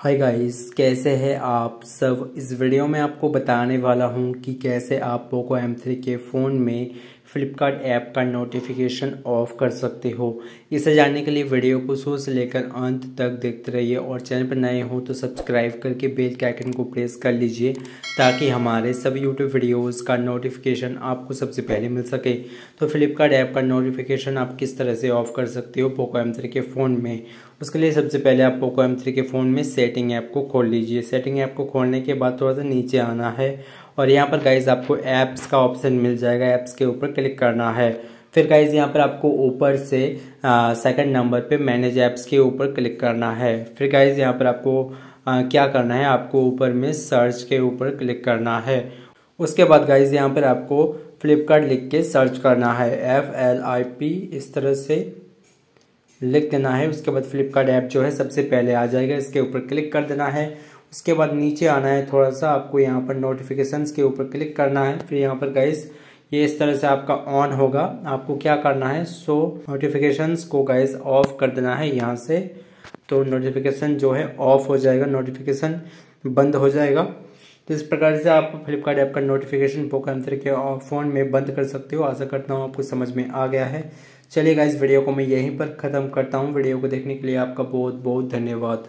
Hi guys कैसे हैं आप सब? इस वीडियो में आपको बताने वाला हूँ कि कैसे आप पोको M3 के फ़ोन में फ्लिपकार्ट ऐप का नोटिफिकेशन ऑफ़ कर सकते हो। इसे जानने के लिए वीडियो को शुरू से लेकर अंत तक देखते रहिए और चैनल पर नए हो तो सब्सक्राइब करके बेल के आइकन को प्रेस कर लीजिए ताकि हमारे सभी यूट्यूब वीडियोस का नोटिफिकेशन आपको सबसे पहले मिल सके। तो फ्लिपकार्ट ऐप का नोटिफिकेशन आप किस तरह से ऑफ़ कर सकते हो पोको एम के फ़ोन में? उसके लिए सबसे पहले आप पोको एम के फ़ोन में सेटिंग ऐप को खोल लीजिए। सेटिंग ऐप को खोलने के बाद थोड़ा सा नीचे आना है और यहाँ पर गाइज़ आपको ऐप्स का ऑप्शन मिल जाएगा ऐप्स के ऊपर क्लिक करना है। फिर गाइज़ यहाँ पर आपको ऊपर से सेकंड नंबर पे मैनेज ऐप्स के ऊपर क्लिक करना है। फिर गाइज़ यहाँ पर आपको आ, क्या करना है? आपको ऊपर में सर्च के ऊपर क्लिक करना है। उसके बाद गाइज़ यहाँ पर आपको फ्लिपकार्ट लिख के सर्च करना है। एफ़ एल आई पी इस तरह से लिख देना है। उसके बाद फ्लिपकार्ट ऐप जो है सबसे पहले आ जाएगा इसके ऊपर क्लिक कर देना है। उसके बाद नीचे आना है थोड़ा सा आपको यहाँ पर नोटिफिकेशन के ऊपर क्लिक करना है। फिर यहाँ पर गाइस ये इस तरह से आपका ऑन होगा। आपको क्या करना है? सो नोटिफिकेशंस को गाइस ऑफ़ कर देना है यहाँ से। तो नोटिफिकेशन जो है ऑफ़ हो जाएगा। नोटिफिकेशन बंद हो जाएगा। तो इस प्रकार से आप फ्लिपकार्ट ऐप का नोटिफिकेशन पोकंतर के फ़ोन में बंद कर सकते हो। आशा करता हूँ आपको समझ में आ गया है। चलिएगा इस वीडियो को मैं यहीं पर ख़त्म करता हूँ। वीडियो को देखने के लिए आपका बहुत बहुत धन्यवाद।